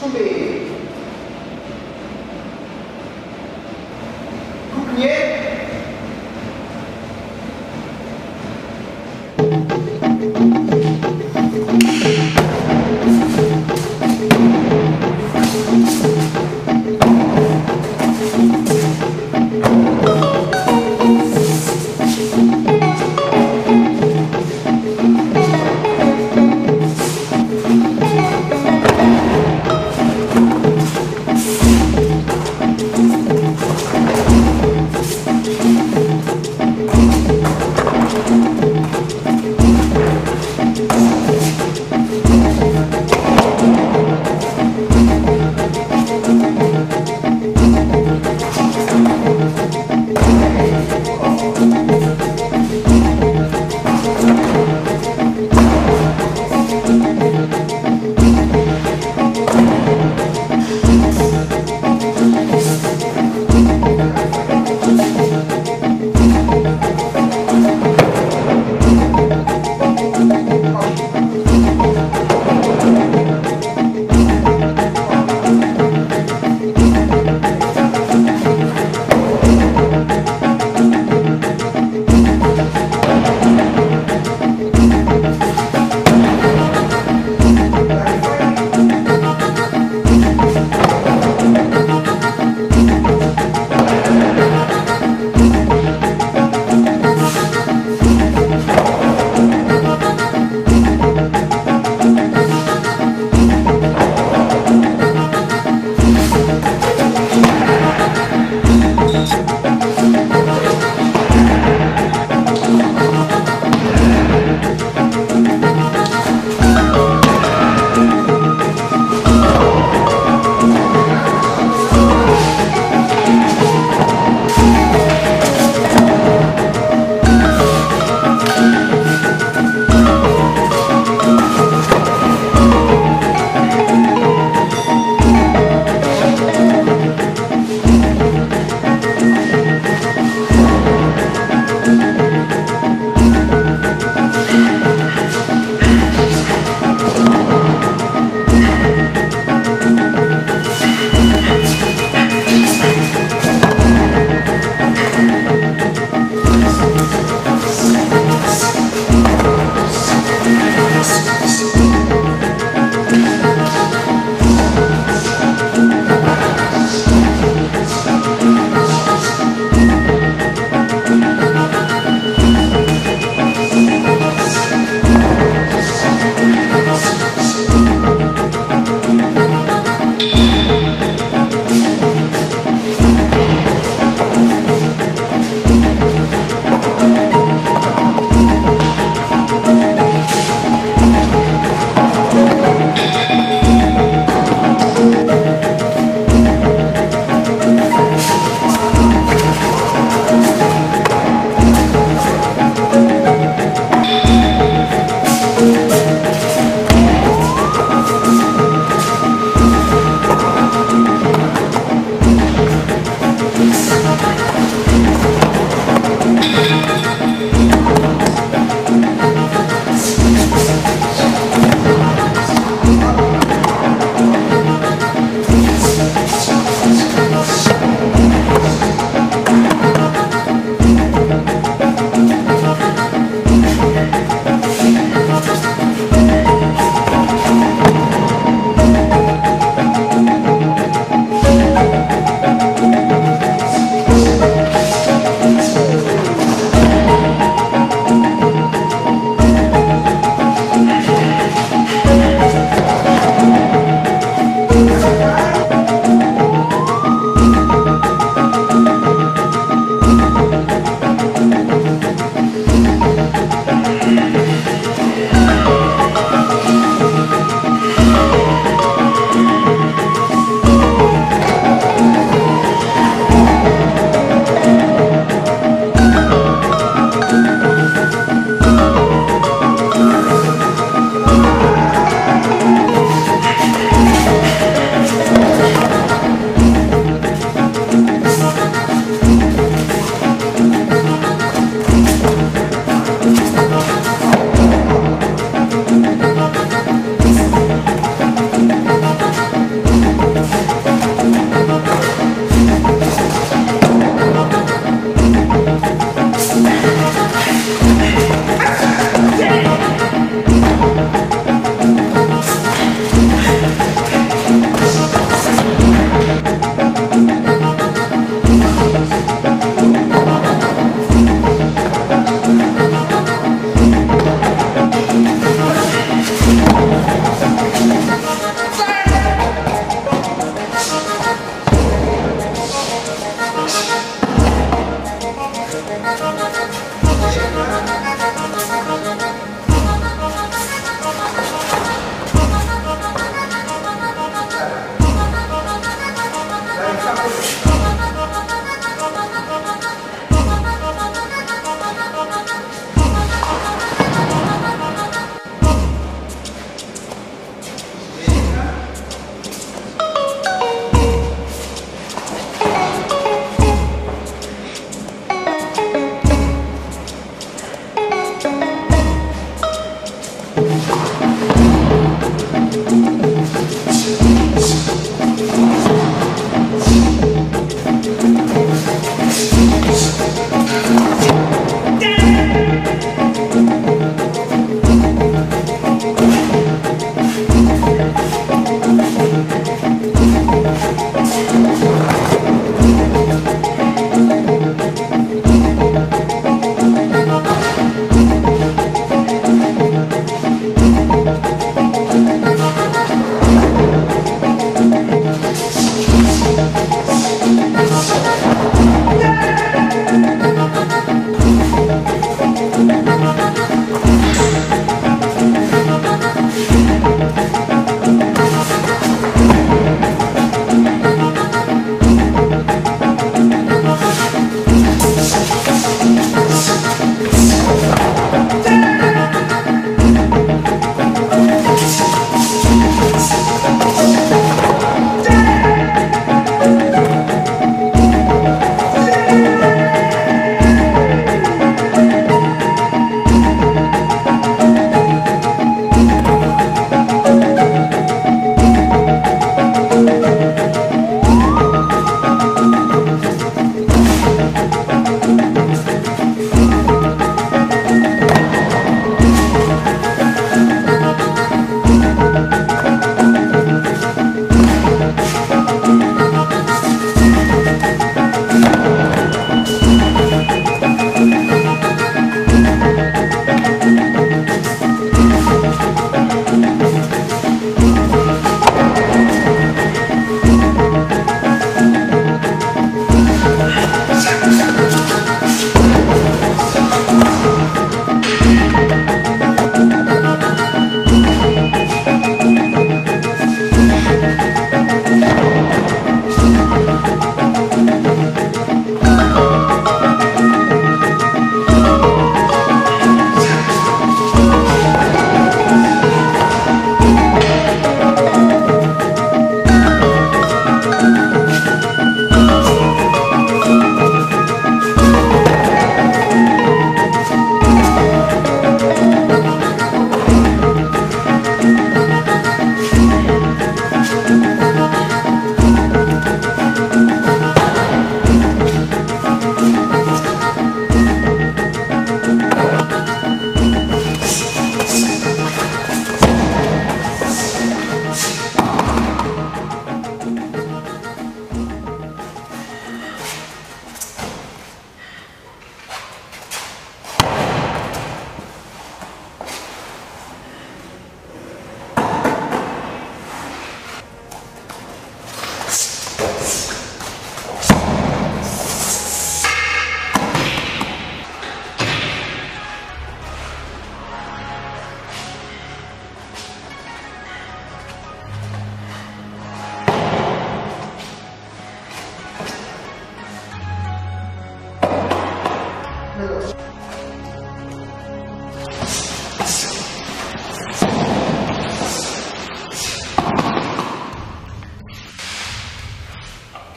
Deixa. Yeah.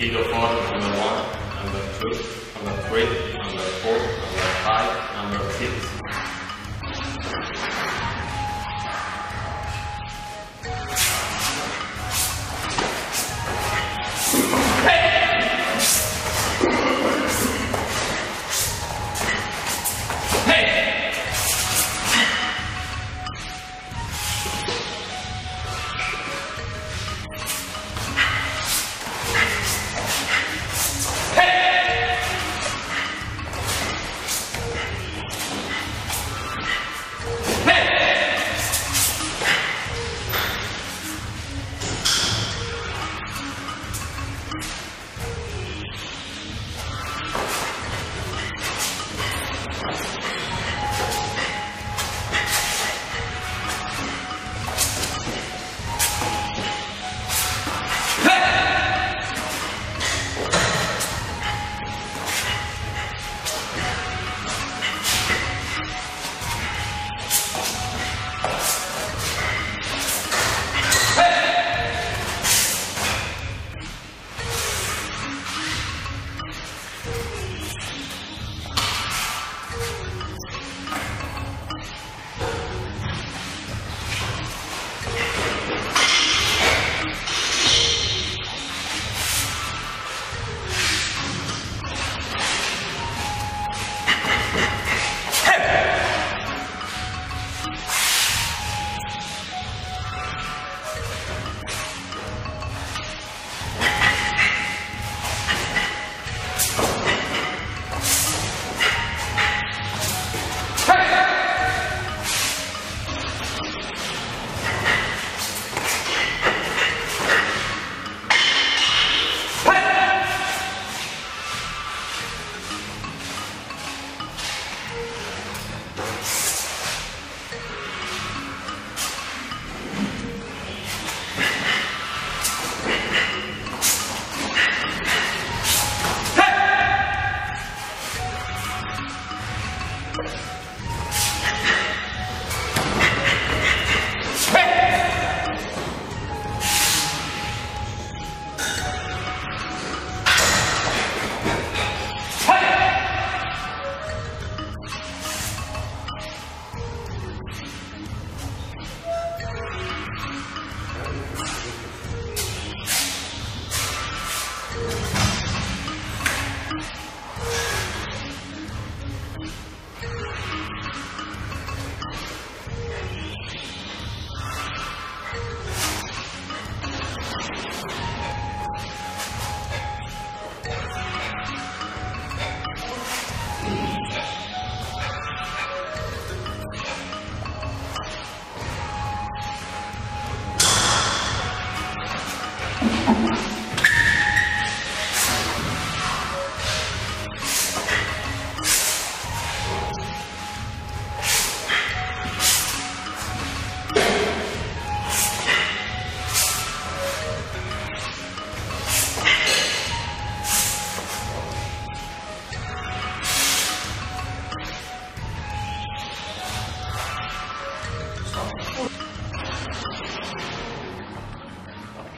Kilo 4, number 1, number 2, number 3, number 4, number 5, number 6.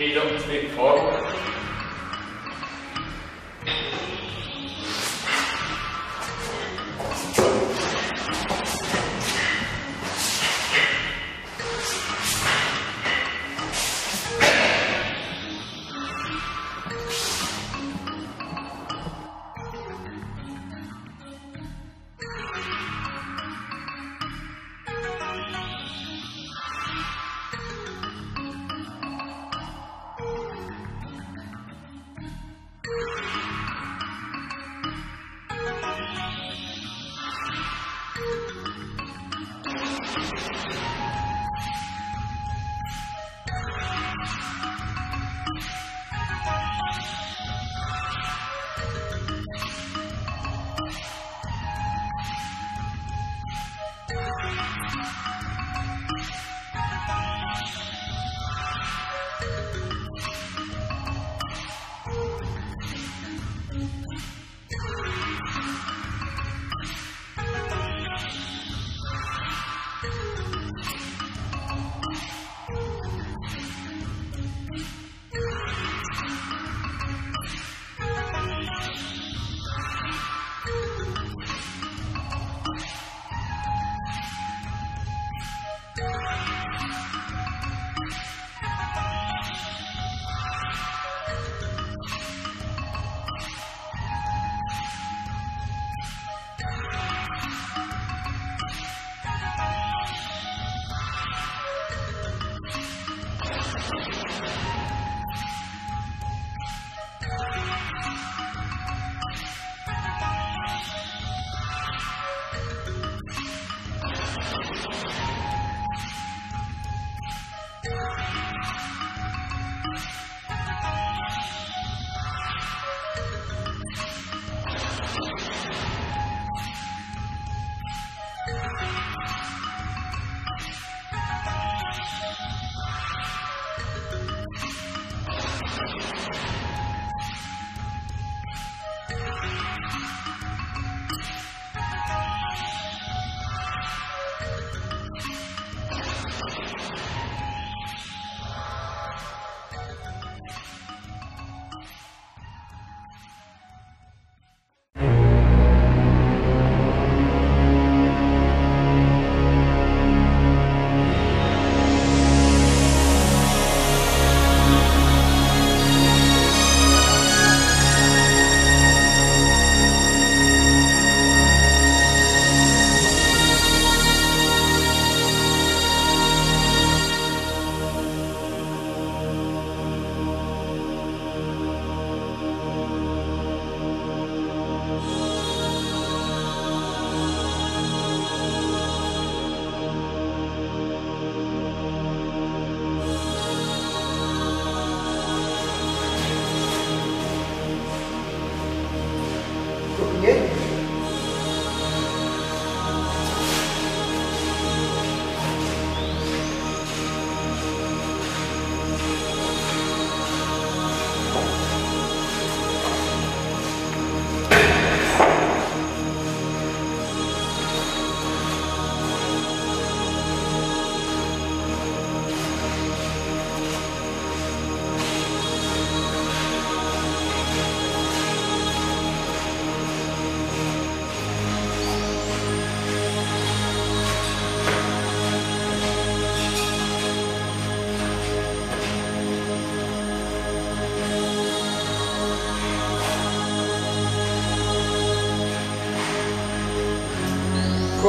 Kilo, step forward.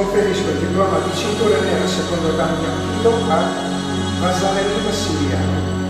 Conferisco il diploma di cintura nera secondo danno attivo a Masanelli Massiliano.